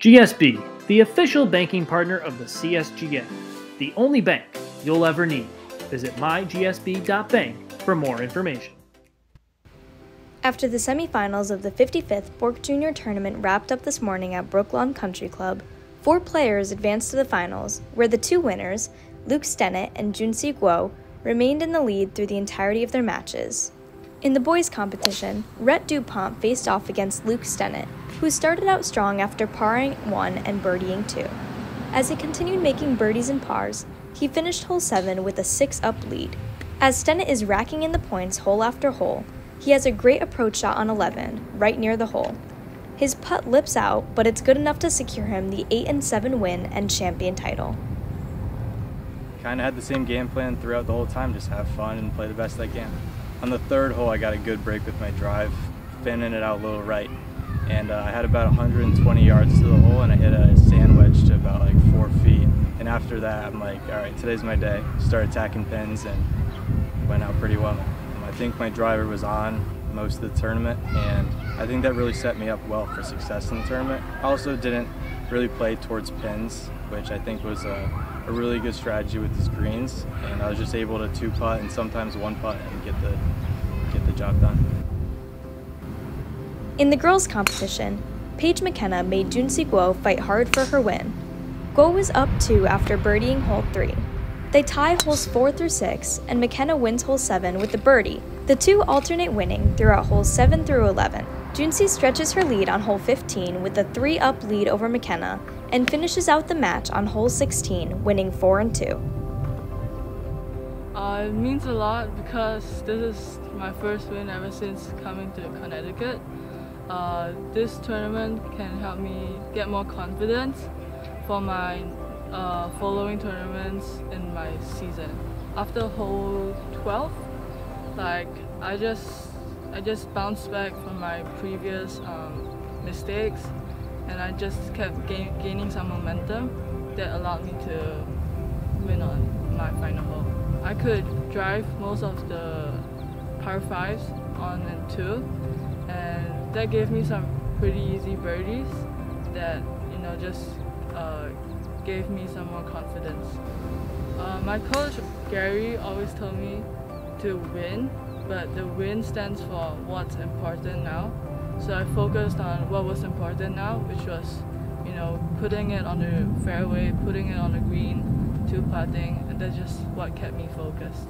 GSB, the official banking partner of the CSGA, the only bank you'll ever need. Visit mygsb.bank for more information. After the semifinals of the 55th Borck Junior Tournament wrapped up this morning at Brooklawn Country Club, four players advanced to the finals, where the two winners, Luke Stennett and Junxi Guo, remained in the lead through the entirety of their matches. In the boys' competition, Rhett Dupont faced off against Luke Stennett, who started out strong after parring one and birdieing two. As he continued making birdies and pars, he finished hole 7 with a 6 up lead. As Stennett is racking in the points hole after hole, he has a great approach shot on 11, right near the hole. His putt lips out, but it's good enough to secure him the 8 and 7 win and champion title. Kind of had the same game plan throughout the whole time, just have fun and play the best I can. On the third hole, I got a good break with my drive, fanning it out a little right. And uh, I had about 120 yards to the hole, and I hit a sand wedge to about like four feet. And after that, I'm like, all right, today's my day. Start attacking pins, and went out pretty well. I think my driver was on most of the tournament, and I think that really set me up well for success in the tournament. I also didn't really play towards pins, which I think was a, a really good strategy with these greens, and I was just able to two putt and sometimes one putt and get the get the job done. In the girls' competition, Paige McKenna made Junxi Guo fight hard for her win. Guo was up two after birdieing hole three. They tie holes 4 through 6, and McKenna wins hole 7 with the birdie. The two alternate winning throughout holes 7 through 11. Junxi stretches her lead on hole 15 with a 3 up lead over McKenna and finishes out the match on hole 16, winning 4 and 2. Uh, it means a lot because this is my first win ever since coming to Connecticut. Uh, this tournament can help me get more confidence for my uh, following tournaments in my season. After hole 12, like I just I just bounced back from my previous um, mistakes, and I just kept gain, gaining some momentum that allowed me to win on my final hole. I could drive most of the par fives on and two, and that gave me some pretty easy birdies that you know just uh, gave me some more confidence. Uh, my coach Gary always told me to win, but the win stands for what's important now. So I focused on what was important now, which was, you know, putting it on the fairway, putting it on the green, two putting, and that's just what kept me focused.